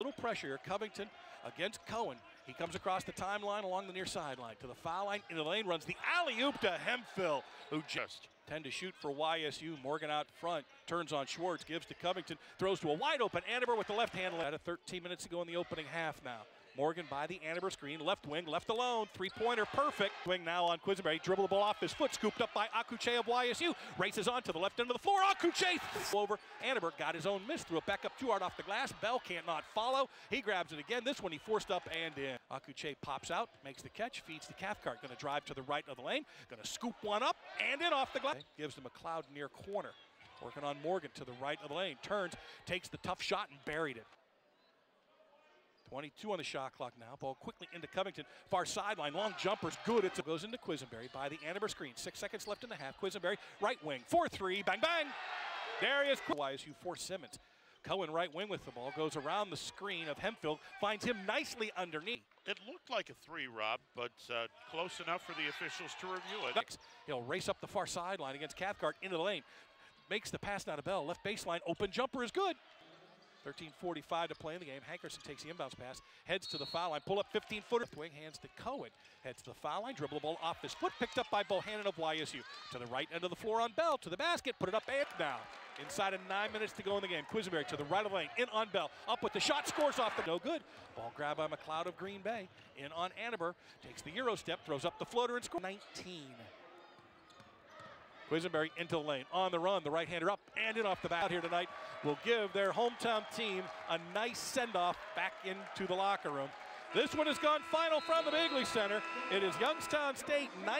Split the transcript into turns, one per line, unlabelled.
Little pressure. Here. Covington against Cohen. He comes across the timeline along the near sideline to the foul line into the lane. Runs the alley oop to Hemphill, who just tend to shoot for YSU. Morgan out front turns on Schwartz, gives to Covington, throws to a wide open Andover with the left hand. At 13 minutes to go in the opening half now. Morgan by the Andover screen, left wing, left alone, three-pointer, perfect. Wing now on Quisenberry, dribble the ball off his foot, scooped up by Akuchie of YSU, races on to the left end of the floor. Akuchie over. Andover got his own miss, threw it back up too hard off the glass. Bell can't not follow. He grabs it again. This one he forced up and in. Akuchie pops out, makes the catch, feeds the Cathcart. Going to drive to the right of the lane, going to scoop one up and in off the glass. Gives the McCloud near corner. Working on Morgan to the right of the lane. Turns, takes the tough shot and buried it. 22 on the shot clock now. Ball quickly into Covington. Far sideline. Long jumper's good. It goes into Quisenberry by the Andover screen. Six seconds left in the half. Quisenberry, right wing. 4 3. Bang, bang. Darius YSU for Simmons. Cohen right wing with the ball. Goes around the screen of Hemphill. Finds him nicely underneath.
It looked like a three, Rob, but uh, close enough for the officials to review it.
He'll race up the far sideline against Cathcart into the lane. Makes the pass now to Bell. Left baseline. Open jumper is good. 13.45 to play in the game. Hankerson takes the inbounds pass, heads to the foul line, pull up 15 footer. Wing hands to Cohen. Heads to the foul line, dribble the ball off his foot, picked up by Bohannon of YSU. To the right end of the floor on Bell, to the basket, put it up and down. Inside of nine minutes to go in the game. Quisenberry to the right of the lane, in on Bell, up with the shot, scores off the no good. Ball grabbed by McCloud of Green Bay, in on Andover, takes the Euro step, throws up the floater and scores 19. Quisenberry into the lane, on the run, the right-hander up and in off the bat here tonight will give their hometown team a nice send-off back into the locker room. This one has gone final from the Beeghly Center. It is Youngstown State 9.